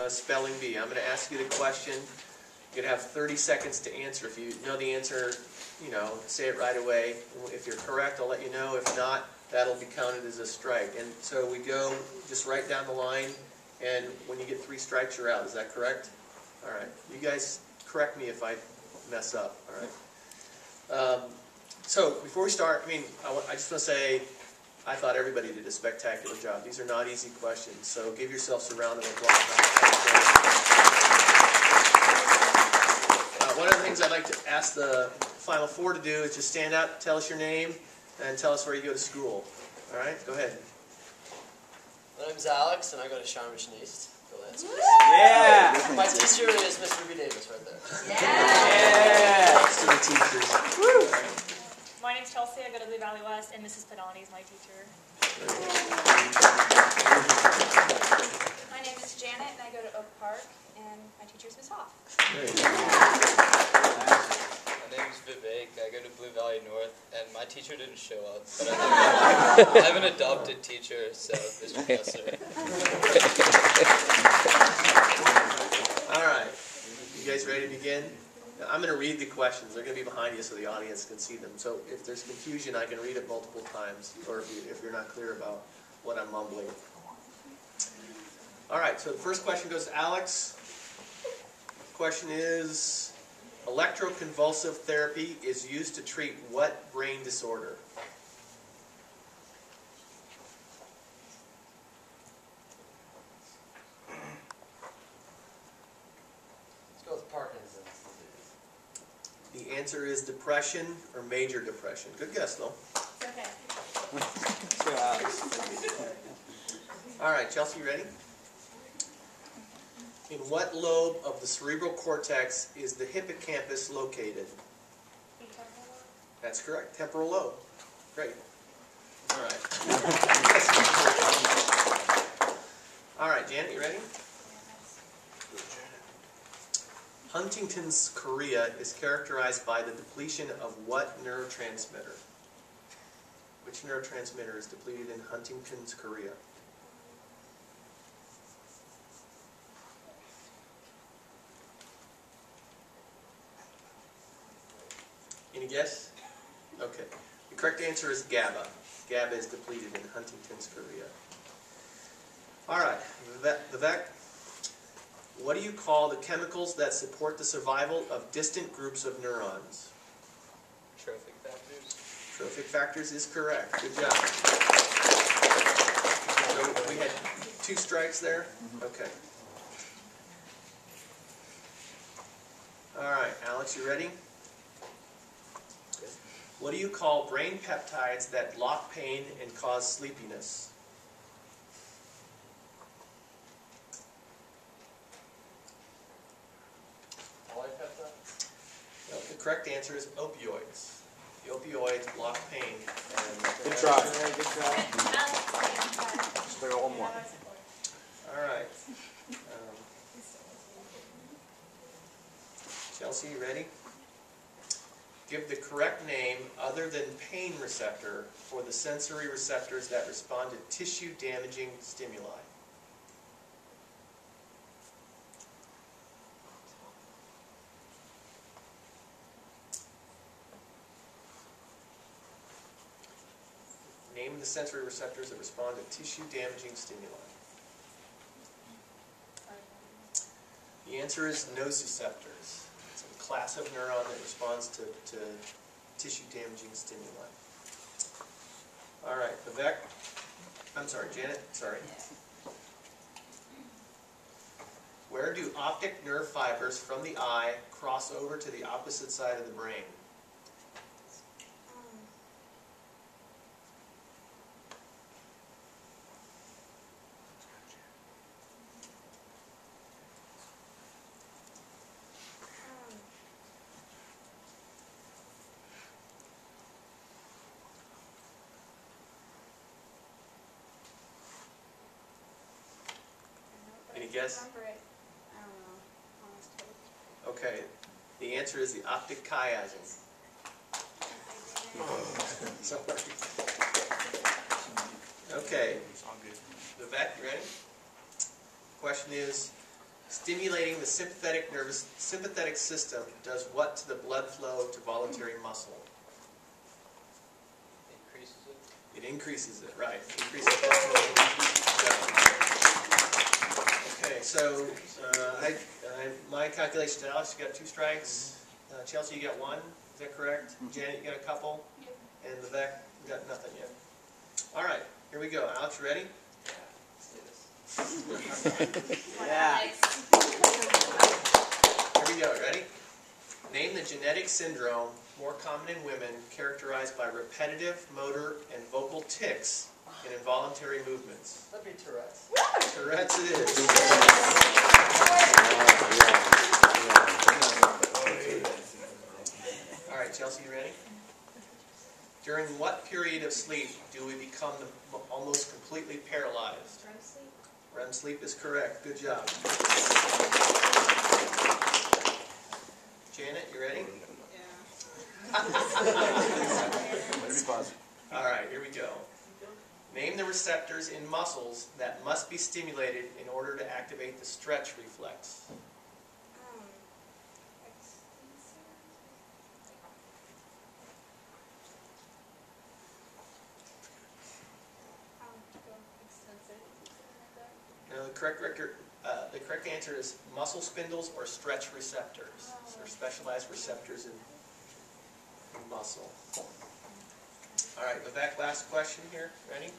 uh, spelling bee. I'm going to ask you the question. You're going to have 30 seconds to answer. If you know the answer, you know, say it right away. If you're correct, I'll let you know. If not, that'll be counted as a strike. And so we go just right down the line, and when you get three strikes, you're out. Is that correct? All right. You guys correct me if I mess up, all right? Um, so before we start, I mean, I, I just want to say, I thought everybody did a spectacular job. These are not easy questions, so give yourselves a round of applause. Uh, one of the things I'd like to ask the Final Four to do is just stand up, tell us your name, and tell us where you go to school. All right, go ahead. My name's Alex, and I go to Shawnee Mission East. Go Lancers. Yeah! My teacher is Miss Ruby Davis right there. Yeah! To the teachers. My name's Chelsea, I go to Blue Valley West, and Mrs. Padani is my teacher. My name is Janet, and I go to Oak Park, and my teacher is Miss Hoff. My name is Vivek. I go to Blue Valley North, and my teacher didn't show up, but I have, I have an adopted teacher, so this professor. All right, you guys ready to begin? I'm going to read the questions. They're going to be behind you so the audience can see them. So if there's confusion, I can read it multiple times, or if, you, if you're not clear about what I'm mumbling. All right, so the first question goes to Alex. Question is, electroconvulsive therapy is used to treat what brain disorder? Let's go with Parkinson's disease. The answer is depression or major depression. Good guess, though. Okay. All right, Chelsea, you ready? In what lobe of the cerebral cortex is the hippocampus located? That's correct, temporal lobe. Great. All right. All right, Janet, you ready? Huntington's chorea is characterized by the depletion of what neurotransmitter? Which neurotransmitter is depleted in Huntington's chorea? Any guess? Okay. The correct answer is GABA. GABA is depleted in Huntington's chorea. All right, Vivek, Vivek, what do you call the chemicals that support the survival of distant groups of neurons? Trophic factors. Trophic factors is correct. Good job. So we had two strikes there? Mm-hmm. Okay. All right, Alex, you ready? What do you call brain peptides that block pain and cause sleepiness? Polypeptide? Well, the correct answer is opioids. The opioids block pain. And, Good try. Good try. Just one more. All right. Um, Chelsea, you ready? Give the correct name other than pain receptor for the sensory receptors that respond to tissue damaging stimuli. Name the sensory receptors that respond to tissue damaging stimuli. The answer is nociceptors. It's a class of neuron that responds to, to tissue damaging stimuli. All right, Vivek, I'm sorry, Janet, sorry. Where do optic nerve fibers from the eye cross over to the opposite side of the brain? Guess? Remember it. I don't know. Honestly. Okay, the answer is the optic chiasm. Sorry. Okay, Vivek, you ready? Question is, Stimulating the sympathetic nervous sympathetic system does what to the blood flow to voluntary muscle? Increases it. It increases it, right? Increases blood flow. Okay, so uh, I, I, my calculation, Alex, you got two strikes. Uh, Chelsea, you got one. Is that correct? Janet, you got a couple. Yep. And Vivek, you got nothing yet. All right, here we go. Alex, you ready? Let's do this. Yeah. Here we go. Ready? Name the genetic syndrome more common in women characterized by repetitive motor and vocal tics in involuntary movements. That'd be Tourette's. Tourette's it is. All right, Chelsea, you ready? During what period of sleep do we become the- almost completely paralyzed? REM sleep. REM sleep is correct. Good job. Janet, you ready? Let me pause. All right, here we go. Name the receptors in muscles that must be stimulated in order to activate the stretch reflex. The correct uh, the correct answer is muscle spindles or stretch receptors. So specialized receptors in, in muscle. All right, Vivek, last question here. Ready?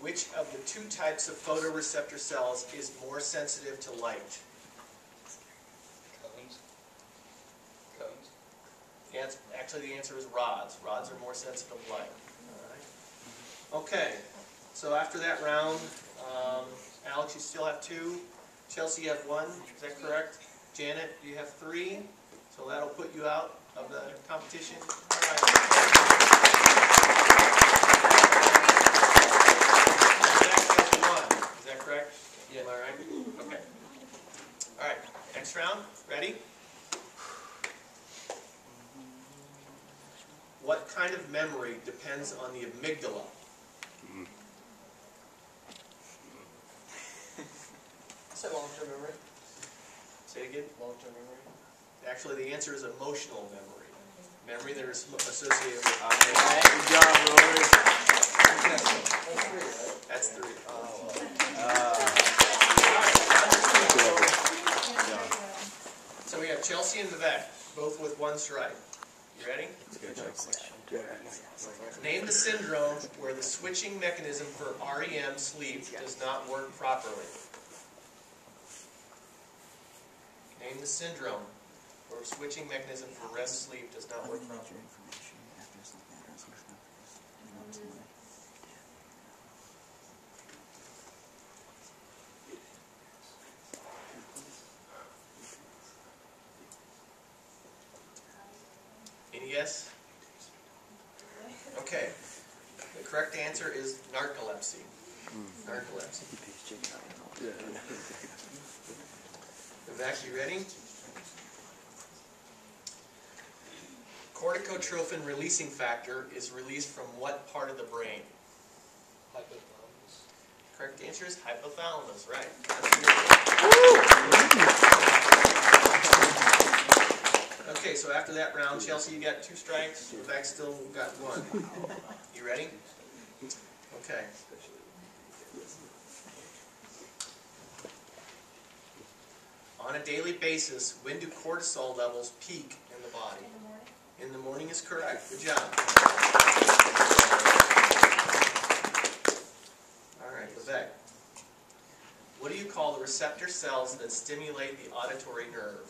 Which of the two types of photoreceptor cells is more sensitive to light? Cones. Cones. Yeah, actually the answer is rods. Rods are more sensitive to light. All right. Okay, so after that round, um, Alex, you still have two. Chelsea, you have one. Is that correct? Janet, you have three. So that'll put you out of the competition. All right. One. Is that correct? Yeah. Am I right? Okay. All right, next round. Ready? What kind of memory depends on the amygdala? Say long-term memory. Say it again. Long-term memory. Actually, the answer is emotional memory. Memory that is associated with. Good job, Rory. That's three, right? That's three. Uh, So we have Chelsea and Vivek, both with one strike. You ready? Name the syndrome where the switching mechanism for REM sleep does not work properly. Name the syndrome where switching mechanism for REM sleep does not work properly. Mm-hmm. Any guess? Okay. The correct answer is narcolepsy. Narcolepsy. Vivek, you ready? Corticotrophin releasing factor is released from what part of the brain? Hypothalamus. Correct answer is hypothalamus, right. Okay, so after that round, Chelsea, you got two strikes, Vivek still got one. You ready? Okay. On a daily basis, when do cortisol levels peak in the body? In the morning? In the morning is correct. Good job. All right, Vivek. What do you call the receptor cells that stimulate the auditory nerve?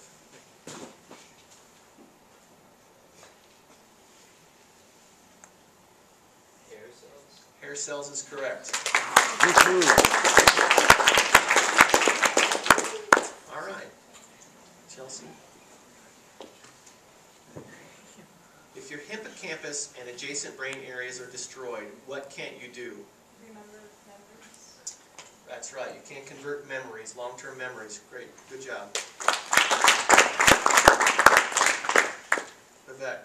Hair cells. Hair cells is correct. All right, Chelsea. If your hippocampus and adjacent brain areas are destroyed, what can't you do? Remember memories? That's right, you can't convert memories, long-term memories. Great, good job. Vivek,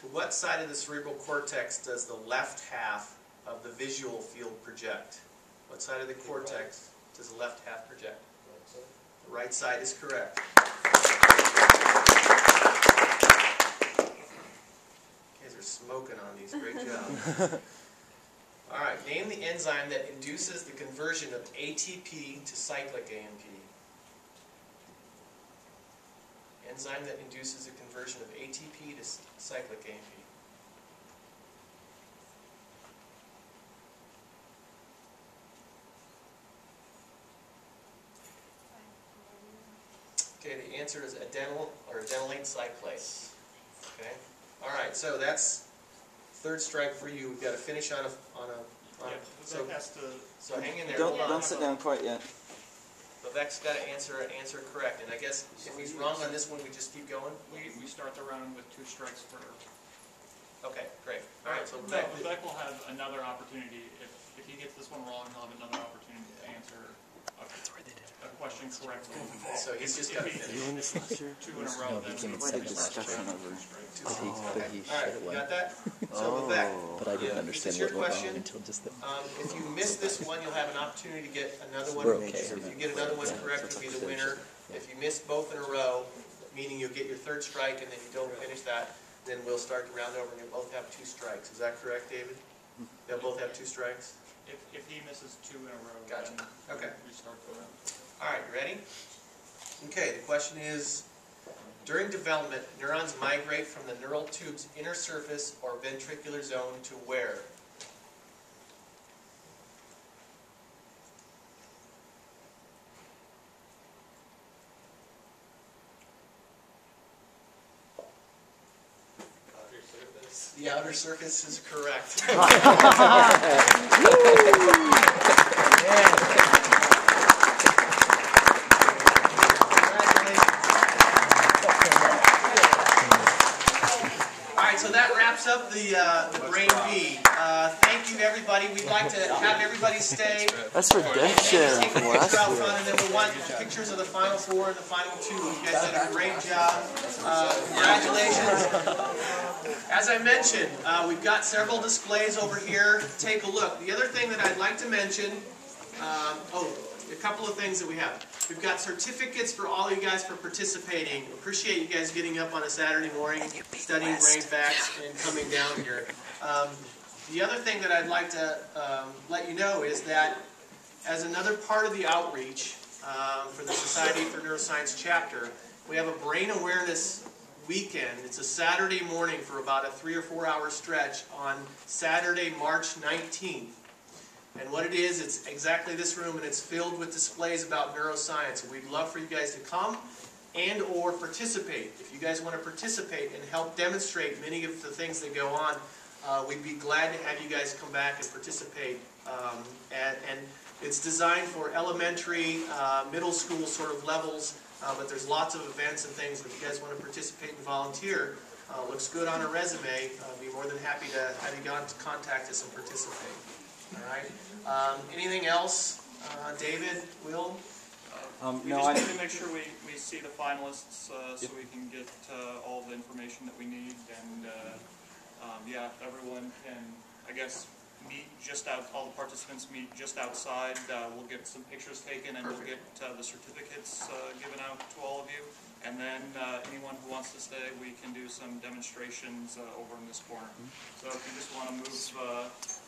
to what side of the cerebral cortex does the left half of the visual field project? What side of the cortex Does the left half project? The right side is correct. Are smoking on these, great job. All right, name the enzyme that induces the conversion of ATP to cyclic AMP. Enzyme that induces the conversion of ATP to cyclic AMP. Okay, the answer is adenyl or adenylate cyclase. Okay, all right, so that's third strike for you. We've got to finish on a, on a, on a, so, has to, so hang in there. Don't, Hold don't sit down quite yet. Vivek's got to answer, answer correct, and I guess if he's wrong on this one, we just keep going? we, we start the round with two strikes for. Okay, great. All right, so No, Vivek, Vivek will have another opportunity, if, if he gets this one wrong, he'll have another opportunity to answer a, a question correctly. so he's just got to If he- finish. this last year? Two in a row, then. became we- a Big discussion over. But he, but he All right, shut it you got that? So Oh. Vivek, But I didn't Yeah. understand what your went question? wrong until just then. um, if you miss this one, you'll have an opportunity to get another one. We're okay. If you get another one correct, you'll be the winner. If you miss both in a row, meaning you'll get your third strike and then you don't finish that, then we'll start the round over and you'll both have two strikes. Is that correct, David? They'll both have two strikes? If, if he misses two in a row, Gotcha. then Okay. we start the round. All right, you ready? Okay, the question is, during development, neurons migrate from the neural tube's inner surface or ventricular zone to where? The outer surface is correct. All right, so that wraps up the, uh, the brain bee. Uh, thank you, everybody. We'd like to have everybody stay. That's redemption Take a picture out front, and then we want pictures of the final four and the final two. You guys did a great job. Uh, congratulations. As I mentioned, uh, we've got several displays over here. Take a look. The other thing that I'd like to mention, um, oh, a couple of things that we have. We've got certificates for all you guys for participating. Appreciate you guys getting up on a Saturday morning, studying brain facts, and coming down here. Um, the other thing that I'd like to um, let you know is that as another part of the outreach um, for the Society for Neuroscience chapter, we have a brain awareness weekend. It's a Saturday morning for about a three or four hour stretch on Saturday, March 19th. And what it is, it's exactly this room, and it's filled with displays about neuroscience. We'd love for you guys to come and or participate. If you guys want to participate and help demonstrate many of the things that go on, uh, we'd be glad to have you guys come back and participate. Um, and, and it's designed for elementary, uh, middle school sort of levels, uh, but there's lots of events and things. If you guys want to participate and volunteer, uh, looks good on a resume. I'd be more than happy to have you con- contact us and participate. All right. Um, anything else, uh, David, Will? Um, We no, just I, need to make sure we, we see the finalists, uh, so we can get, uh, all the information that we need, and, uh, um, yeah, everyone can, I guess, meet just out, all the participants meet just outside, uh, we'll get some pictures taken, and we'll get, uh, the certificates, uh, given out to all of you, and then, uh, anyone who wants to stay, we can do some demonstrations, uh, over in this corner. So if you just wanna move, uh,